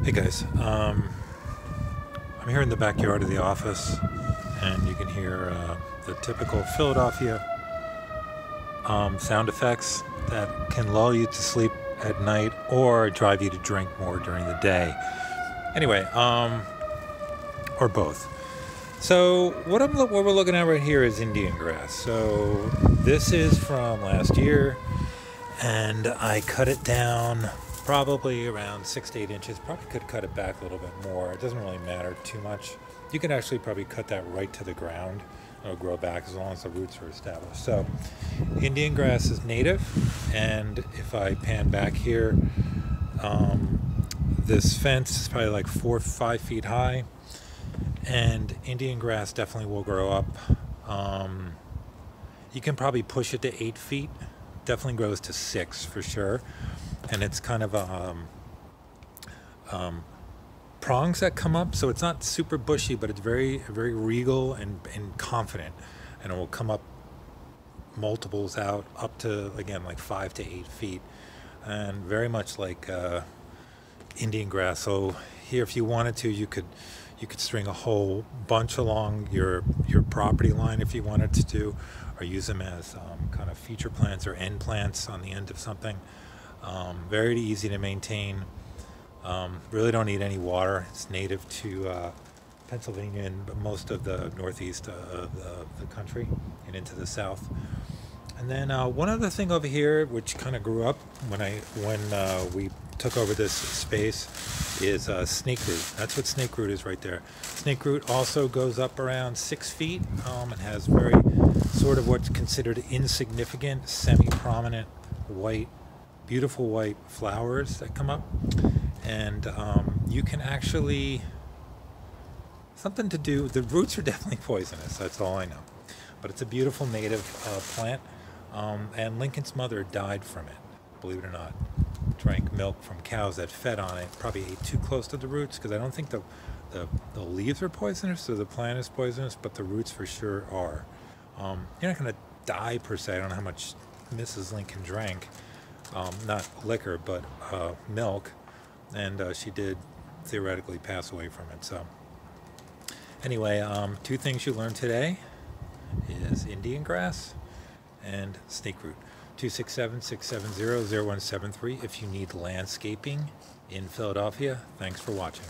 Hey guys, um, I'm here in the backyard of the office, and you can hear uh, the typical Philadelphia um, sound effects that can lull you to sleep at night or drive you to drink more during the day. Anyway, um, or both. So what I'm what we're looking at right here is Indian grass. So this is from last year, and I cut it down probably around six to eight inches. Probably could cut it back a little bit more. It doesn't really matter too much. You can actually probably cut that right to the ground. It'll grow back as long as the roots are established. So Indian grass is native, and if I pan back here, um, this fence is probably like four, five feet high, and Indian grass definitely will grow up. Um, you can probably push it to eight feet. Definitely grows to six for sure and it's kind of um, um, prongs that come up. So it's not super bushy, but it's very very regal and, and confident, and it will come up multiples out up to again like five to eight feet, and very much like uh, Indian grass. So here, if you wanted to, you could you could string a whole bunch along your your property line if you wanted to do, or use them as um, kind of feature plants or end plants on the end of something. Um, very easy to maintain. Um, really don't need any water. It's native to uh, Pennsylvania and most of the northeast of the, the, country and into the south. And then uh, one other thing over here, which kind of grew up when I when uh, we took over this space, is uh, snake root. That's what snake root is right there. Snake root also goes up around six feet um, and has very sort of what's considered insignificant, semi-prominent white beautiful white flowers that come up. And um, you can actually something to do the roots are definitely poisonous that's all I know. But it's a beautiful native uh, plant um, and Lincoln's mother died from it. Believe it or not drank milk from cows that fed on it probably ate too close to the roots because I don't think the, the, the leaves are poisonous so the plant is poisonous but the roots for sure are. Um, you're not going to die per se I don't know how much Mrs. Lincoln drank um, not liquor, but uh, milk, and uh, she did theoretically pass away from it. So, anyway, um, two things you learned today is Indian grass and snake root. 267-670-0173 if you need landscaping in Philadelphia. Thanks for watching.